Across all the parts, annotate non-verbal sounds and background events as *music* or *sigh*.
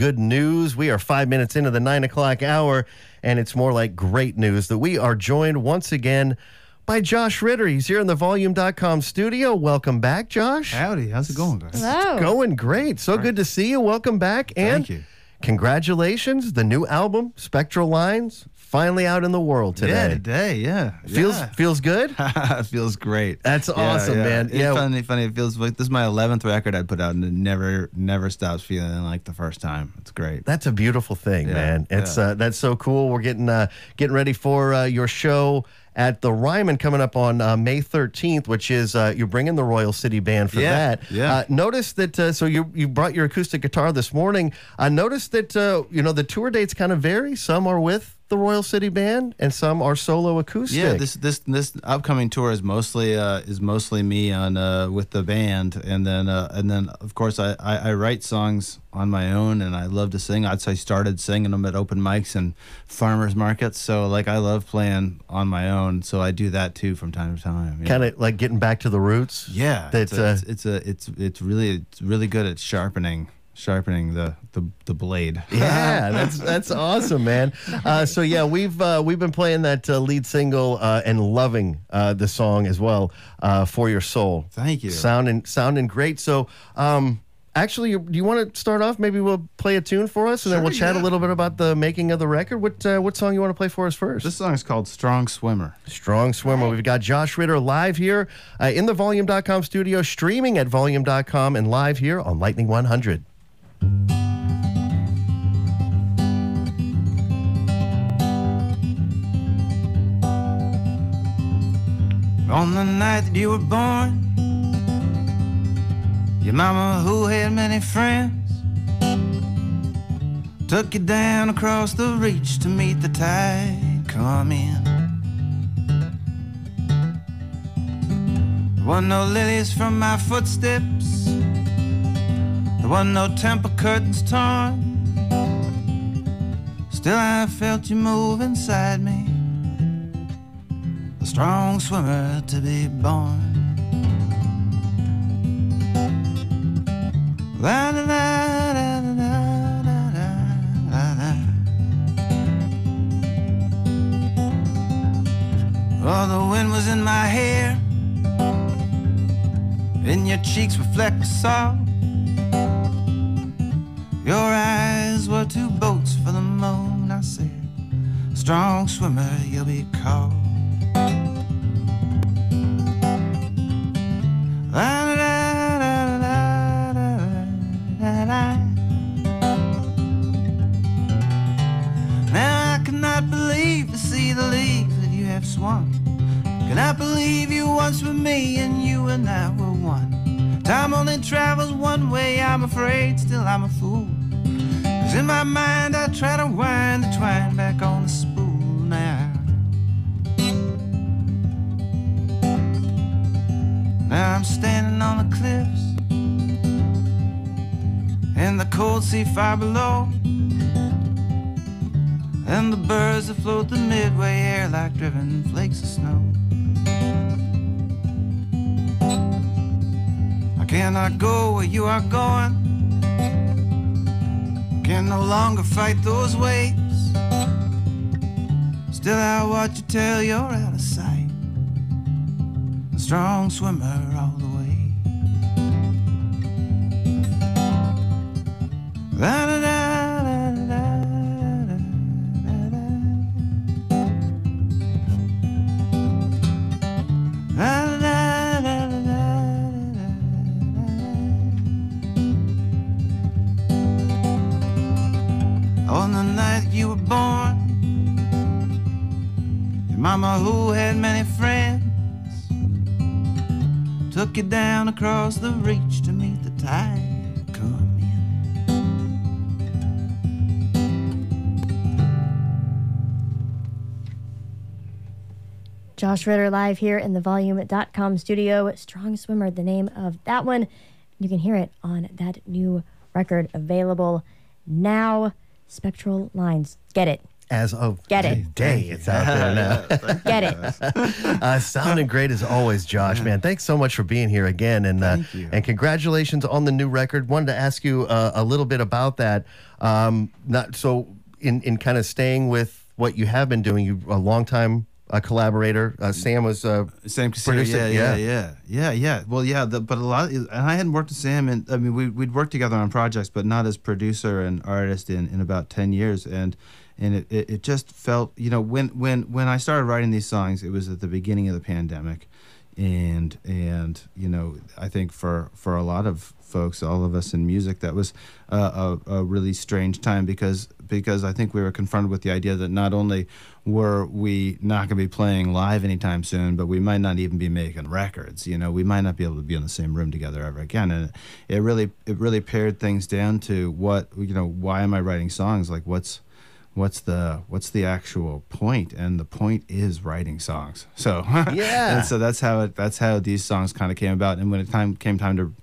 good news. We are five minutes into the nine o'clock hour, and it's more like great news that we are joined once again by Josh Ritter. He's here in the volume.com studio. Welcome back, Josh. Howdy, how's it going, guys? Hello. Going great. So good to see you. Welcome back. And Thank you. congratulations. The new album, Spectral Lines, finally out in the world today. Yeah, today, yeah. Feels yeah. feels good? *laughs* feels great. That's Yeah, awesome, yeah. man. It's Yeah. funny, funny. It feels like this is my eleventh record I put out, and it never, never stops feeling like the first time. It's great. That's a beautiful thing, man. It's uh, that's so cool. We're getting uh, getting ready for uh, your show at the Ryman coming up on uh, May 13th, which is uh, you're bringing the Royal City Band for Yeah, that. yeah. Uh, notice that uh, so you you brought your acoustic guitar this morning. I noticed that uh, you know the tour dates kind of vary. Some are with the Royal City Band, and some are solo acoustic. Yeah, this this this upcoming tour is mostly uh, is mostly me on uh, with the band, and then uh, and then of course I, I, I write songs on my own, and I love to sing. I'd say started singing them at open mics and farmers markets. So like I love playing on my own, so I do that too from time to time. kind of like getting back to the roots. Yeah, That, it's, a, uh, it's, it's a it's it's really it's really good at sharpening sharpening the the, the blade. *laughs* Yeah, that's *laughs* that's awesome, man. Uh, so yeah, we've uh, we've been playing that uh, lead single uh, and loving uh, the song as well uh, for your soul. Thank you. Sounding sounding great. So. Um, Actually, do you want to start off? Maybe we'll play a tune for us, and then we'll chat a little bit about the making of the record. What uh, what song you want to play for us first? This song is called Strong Swimmer. Strong Swimmer. We've got Josh Ritter live here uh, in the Volume.com studio, streaming at Volume.com, and live here on Lightning 100. On the night that you were born, your mama, who had many friends, took you down across the reach to meet the tide come in. There wasn't no lilies from my footsteps, there wasn't no temple curtains torn. Still, I felt you move inside me a strong swimmer to be born. La la la la la la la la la. Oh, the wind was in my hair, and your cheeks reflect the salt. Your eyes were two boats for the moon. I said, Strong swimmer, you'll be called. Now I cannot believe to see the leagues that you have swum. Cannot believe you once were me and you and I were one. Time only travels one way, I'm afraid, still I'm a fool. Cause in my mind I try to wind the twine back on the spool now. Now I'm standing on the cliffs in the cold sea far below. And the birds that float the midway air like driven flakes of snow. I cannot go where you are going. Can no longer fight those waves. Still, I watch you till you're out of sight a strong swimmer all the way. Took you down across the reach to meet the tide. Josh Ritter live here in the volume.com studio. Strong Swimmer, the name of that one. You can hear it on that new record available now. Spectral Lines. Get it. As of Get it. today. It's out there *laughs* now. Get it. *laughs* uh, sounding great as always, Josh. Man, thanks so much for being here again, and uh, Thank you. and congratulations on the new record. Wanted to ask you uh, a little bit about that. Um, not so in in kind of staying with what you have been doing. You a long time uh, collaborator. Uh, Sam was uh, Sam Kassirer, yeah, yeah. yeah, yeah, yeah, yeah. Well, yeah, the, but a lot, and I hadn't worked with Sam, and I mean, we we'd worked together on projects, but not as producer and artist in, in about ten years, and and it, it, it just felt, you know, when when when I started writing these songs, it was at the beginning of the pandemic, and and you know, I think for for a lot of folks, all of us in music, that was a, a really strange time because because I think we were confronted with the idea that not only were we not going to be playing live anytime soon, but we might not even be making records. You know, we might not be able to be in the same room together ever again. And it really it really pared things down to what you know. Why am I writing songs? Like what's what's the what's the actual point? And the point is writing songs. So *laughs* Yeah. and so that's how it that's how these songs kind of came about. And when it time came time to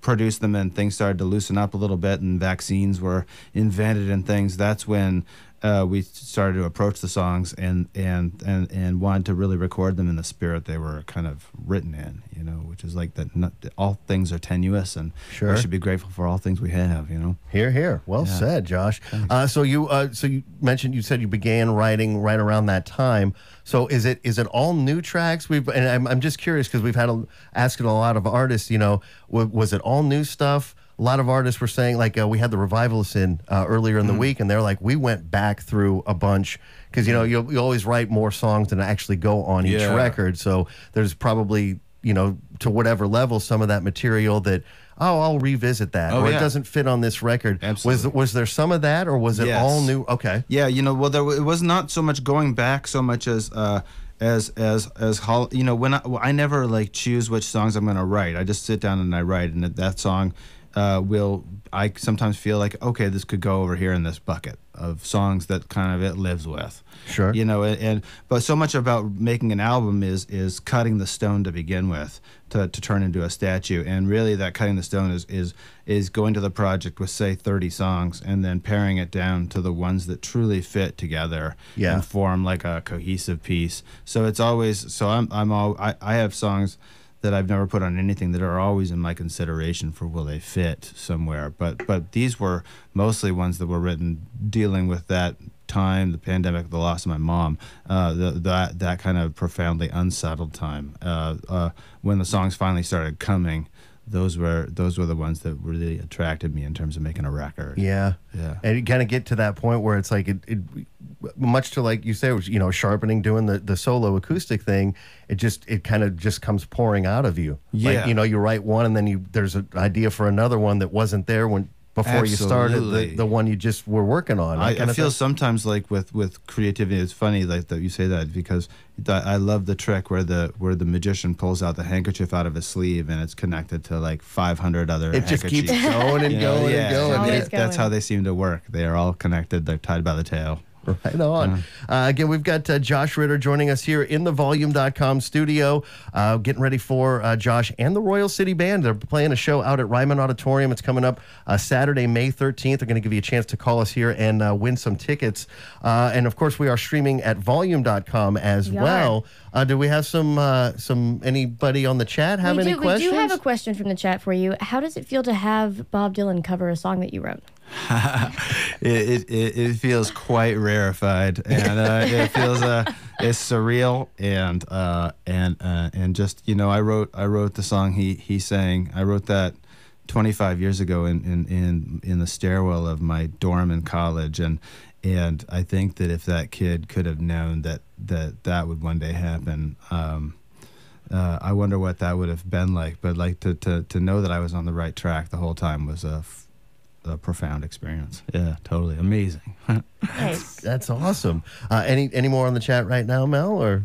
produce them and things started to loosen up a little bit and vaccines were invented and things that's when uh, we started to approach the songs and, and and and wanted to really record them in the spirit they were kind of written in you know which is like that not, all things are tenuous and Sure. we should be grateful for all things we have you know Here, here. Well Yeah. said, Josh. Uh, so you, uh, so you mentioned you said you began writing right around that time. So is it is it all new tracks? We've and I'm, I'm just curious because we've had a, asking a lot of artists. You know, w- was it all new stuff? A lot of artists were saying like uh, we had the revivalists in uh, earlier in Mm-hmm. the week, and they're like we went back through a bunch because you know you you always write more songs than actually go on each Yeah. record. So there's probably you know to whatever level some of that material that. Oh, I'll revisit that, Oh, or it doesn't fit on this record. Was Absolutely. was there some of that, or was it Yes. all new? Okay, Yeah, you know, well, there it was not so much going back so much as uh, as as as you know when I, I never like choose which songs I'm gonna write. I just sit down and I write, and that song uh, will. I sometimes feel like okay, this could go over here in this bucket of songs that kind of it lives with. Sure. You know, and, and but so much about making an album is is cutting the stone to begin with to, to turn into a statue, and really that cutting the stone is is is going to the project with say 30 songs and then paring it down to the ones that truly fit together Yeah. and form like a cohesive piece. So it's always so I'm I'm all I, I have songs that I've never put on anything that are always in my consideration for will they fit somewhere. But but these were mostly ones that were written dealing with that time, the pandemic, the loss of my mom, uh, the, that that kind of profoundly unsettled time. Uh, uh, when the songs finally started coming, those were those were the ones that really attracted me in terms of making a record. yeah, Yeah. and you kind of get to that point where it's like it, it, much to like you say, it was, you know, sharpening, doing the the solo acoustic thing. It just it kind of just comes pouring out of you. like, Yeah. you know, you write one, and then you there's an idea for another one that wasn't there when before you started the, the one you just were working on. I, I feel thing. sometimes like with with creativity, it's funny like that you say that because th- I love the trick where the where the magician pulls out the handkerchief out of his sleeve and it's connected to like 500 other. it just keeps going and *laughs* You know, going yeah. and going. Yeah. That- That's going. how they seem to work. They are all connected. They're tied by the tail. *laughs* Right on. Uh, again, we've got uh, Josh Ritter joining us here in the volume.com studio, uh, getting ready for uh, Josh and the Royal City Band. They're playing a show out at Ryman Auditorium. It's coming up uh, Saturday, May 13th. They're going to give you a chance to call us here and uh, win some tickets. Uh, and of course, we are streaming at volume.com as well. Uh, do we have some, uh, some anybody on the chat have we any do, questions? We do have a question from the chat for you. How does it feel to have Bob Dylan cover a song that you wrote? *laughs* it, it, it, feels quite rarefied and uh, it feels uh, it's surreal and uh, and uh, and just you know I wrote I wrote the song he he sang. I wrote that 25 years ago in in in, in the stairwell of my dorm in college and and I think that if that kid could have known that that that would one day happen um, uh, I wonder what that would have been like. But like to, to to know that I was on the right track the whole time was a a profound experience. Yeah, totally amazing. *laughs* Nice. That's awesome. Uh, any any more on the chat right now, Mel? Or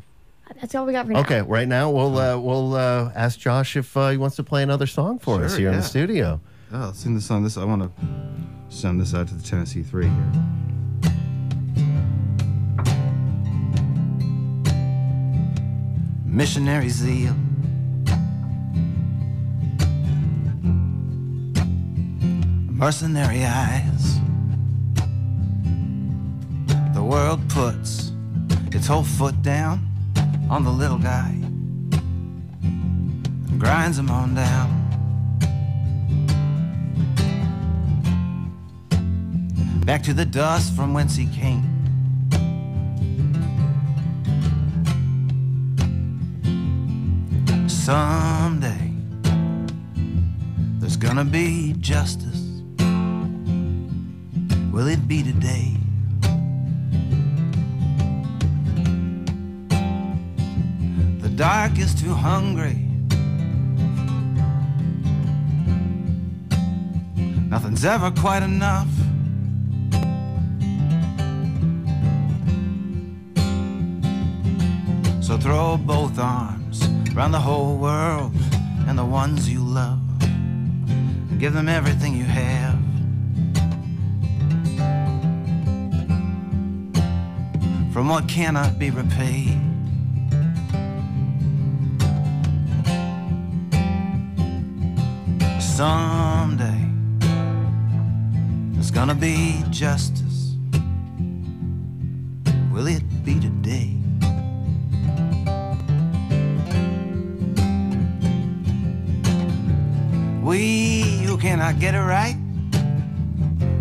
That's all we got for now. Okay, right now we'll uh, we'll uh, ask Josh if uh, he wants to play another song for us Sure, here in the yeah. studio. oh, I'll sing this song. This I want to send this out to the Tennessee Three here. Missionary zeal. Mercenary eyes. The world puts its whole foot down on the little guy and grinds him on down. Back to the dust from whence he came. Someday there's gonna be justice. Will it be today? The dark is too hungry. Nothing's ever quite enough. So throw both arms around the whole world and the ones you love. And give them everything you have. From what cannot be repaid. Someday there's gonna be justice. Will it be today? We who cannot get it right,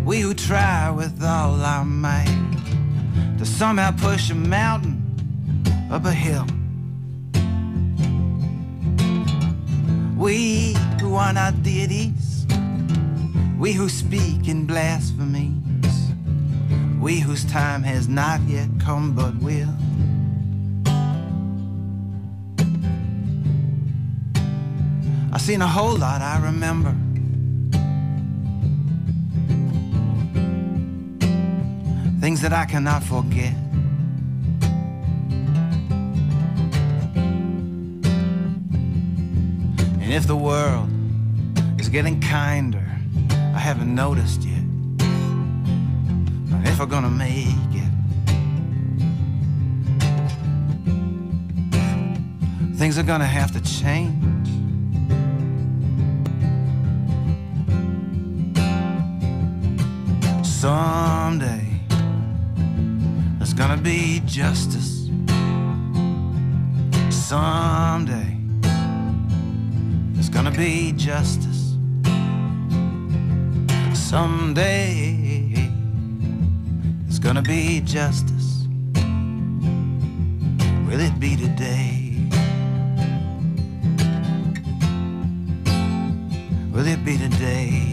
we who try with all our might somehow push a mountain up a hill. We who are not deities, we who speak in blasphemies, we whose time has not yet come but will. I've seen a whole lot I remember. Things that I cannot forget. And if the world is getting kinder, I haven't noticed yet. But if we're gonna make it, things are gonna have to change. Someday there's gonna be justice. Someday there's gonna be justice. Someday there's gonna be justice. Will it be today? Will it be today?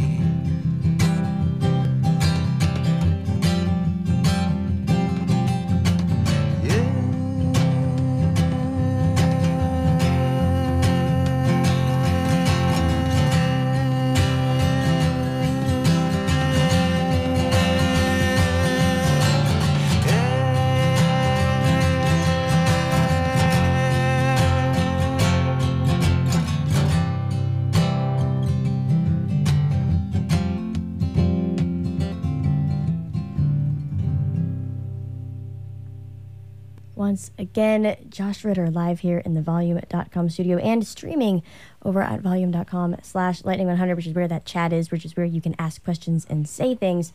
Once again, Josh Ritter live here in the volume.com studio and streaming over at volume.com slash lightning 100, which is where that chat is, which is where you can ask questions and say things.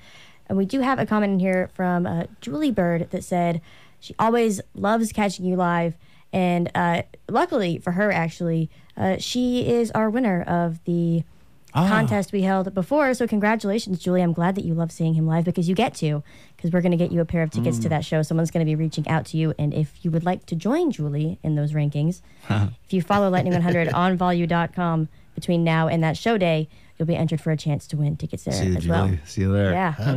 And we do have a comment in here from uh, Julie Bird that said she always loves catching you live. And uh, luckily for her, actually, uh, she is our winner of the contest we held before. So congratulations, Julie. I'm glad that you love seeing him live because you get to, because we're going to get you a pair of tickets to mm. that show. Someone's going to be reaching out to you. And if you would like to join Julie in those rankings, *laughs* if you follow Lightning 100 on volume.com between now and that show day, you'll be entered for a chance to win tickets there See you, as well. Julie. See you there. Yeah.